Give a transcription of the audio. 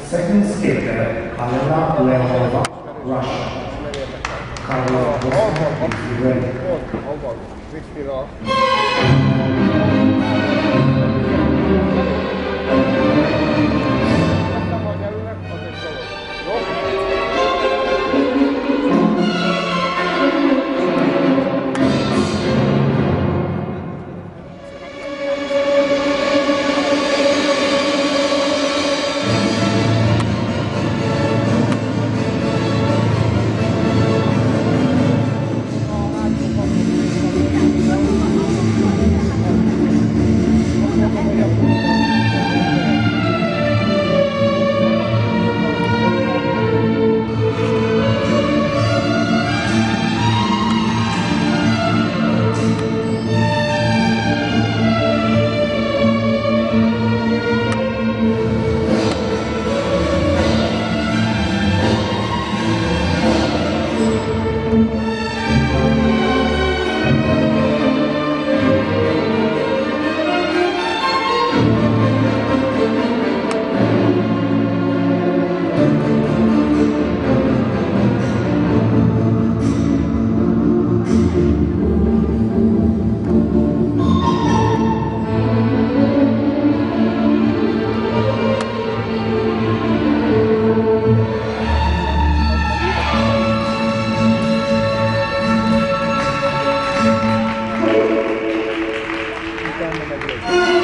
Second skater, Alena Lehova, Russia. you.